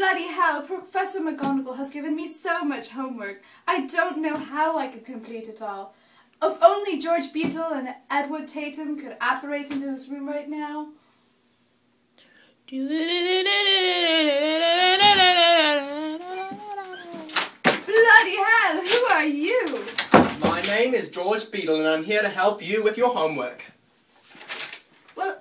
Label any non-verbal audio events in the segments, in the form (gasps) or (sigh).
Bloody hell, Professor McGonagall has given me so much homework. I don't know how I could complete it all. If only George Beadle and Edward Tatum could apparate into this room right now. Bloody hell, who are you? My name is George Beadle and I'm here to help you with your homework.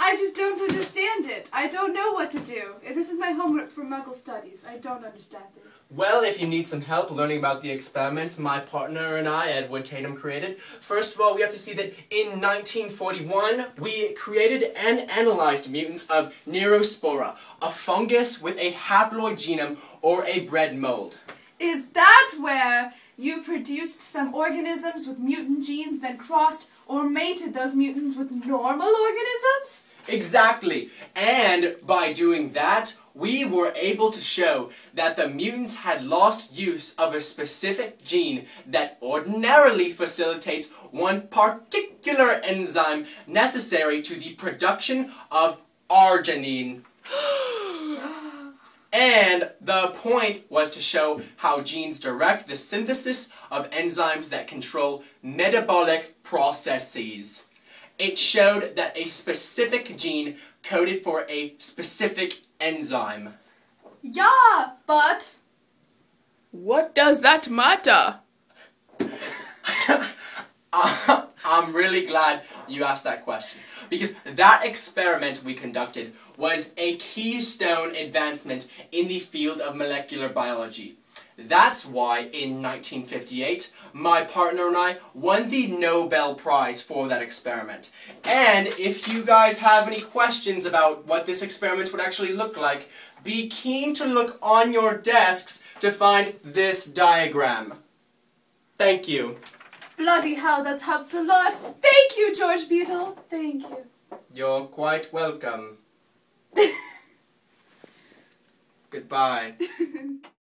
I just don't understand it. I don't know what to do. This is my homework for Muggle Studies. I don't understand it. Well, if you need some help learning about the experiments my partner and I, Edward Tatum, created, first of all, we have to see that in 1941, we created and analyzed mutants of Neurospora, a fungus with a haploid genome or a bread mold. Is that where you produced some organisms with mutant genes, then crossed or mated those mutants with normal organisms? Exactly. And by doing that, we were able to show that the mutants had lost use of a specific gene that ordinarily facilitates one particular enzyme necessary to the production of arginine. (gasps) And the point was to show how genes direct the synthesis of enzymes that control metabolic processes. It showed that a specific gene coded for a specific enzyme. Yeah, but... What does that matter? (laughs) Uh, I'm really glad you asked that question because that experiment we conducted was a keystone advancement in the field of molecular biology. That's why in 1958, my partner and I won the Nobel Prize for that experiment. And if you guys have any questions about what this experiment would actually look like, be keen to look on your desks to find this diagram. Thank you. Bloody hell, that's helped a lot. Thank you, George Beadle. Thank you. You're quite welcome. (laughs) Goodbye. (laughs)